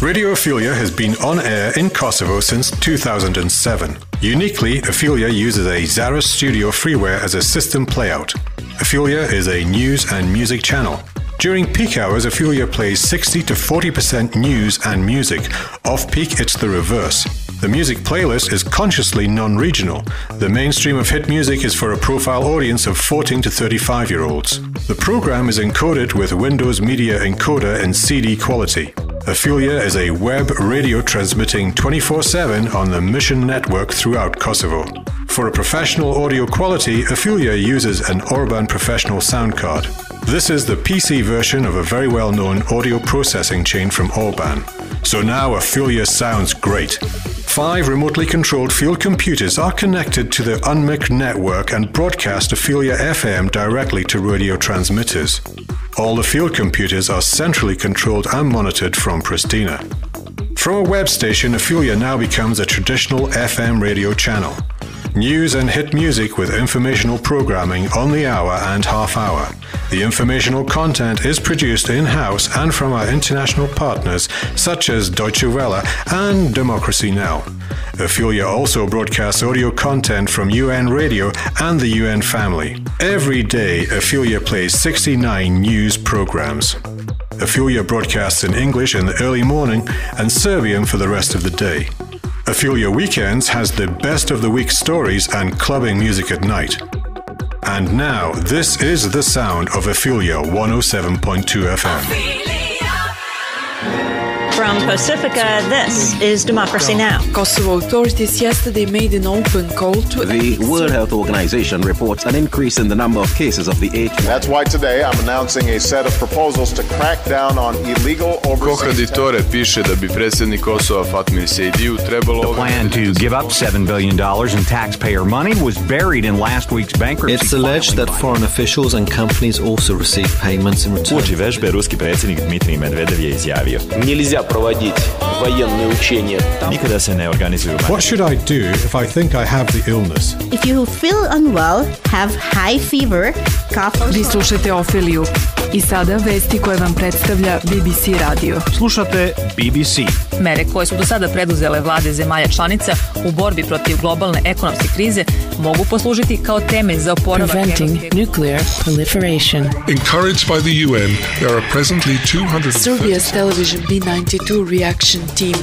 Radio Ophelia has been on air in Kosovo since 2007. Uniquely, Ophelia uses a ZaraStudio freeware as a system playout. Ophelia is a news and music channel. During peak hours, Ophelia plays 60 to 40% news and music. Off peak, it's the reverse. The music playlist is consciously non regional. The mainstream of hit music is for a profile audience of 14 to 35 year olds. The program is encoded with Windows Media Encoder in CD quality. Ophelia is a web radio transmitting 24 7 on the Mission network throughout Kosovo. For a professional audio quality, Ophelia uses an Orban Professional sound card. This is the PC version of a very well known audio processing chain from Orban. So now Ophelia sounds great. Five remotely controlled field computers are connected to the UNMIK network and broadcast Ophelia FM directly to radio transmitters. All the field computers are centrally controlled and monitored from Pristina. From a web station, Ophelia now becomes a traditional FM radio channel. News and hit music with informational programming on the hour and half hour. The informational content is produced in house and from our international partners such as Deutsche Welle and Democracy Now! Ophelia also broadcasts audio content from UN Radio and the UN family. Every day, Ophelia plays 69 news programs. Ophelia broadcasts in English in the early morning and Serbian for the rest of the day. Ophelia Weekends has the best of the week stories and clubbing music at night. And now, this is the sound of Ophelia 107.2 FM. From Pacifica, this is Democracy Now! Kosovo authorities yesterday made an open call to The World Health Organization reports an increase in the number of cases of the HIV. That's why today I'm announcing a set of proposals to crack down on illegal overseas Kontraditore piše da bi predsjednik Kosova Fatmir Sejdiju trebalo... The plan to give up $7 billion in taxpayer money was buried in last week's bankruptcy It's alleged filing that by- foreign officials and companies also receive payments in return. Uoči vežbe ruski predsjednik Dmitrij Medvedev je izjavio Нельзя проводить военные учения. Nikada se ne organizuju What should I do if I think I have the illness? If you feel unwell, have high fever, cough, Vi slušate Ofiliju. I sada vesti koje vam predstavlja BBC radio. Slušate BBC. Mere koje su do sada preduzele vlade zemalja članica u borbi protiv globalne ekonomske krize mogu poslužiti kao temelj za oporavak Preventing nuclear proliferation. Encouraged by the UN, there are presently 230 Serbia's television B92 reaction team.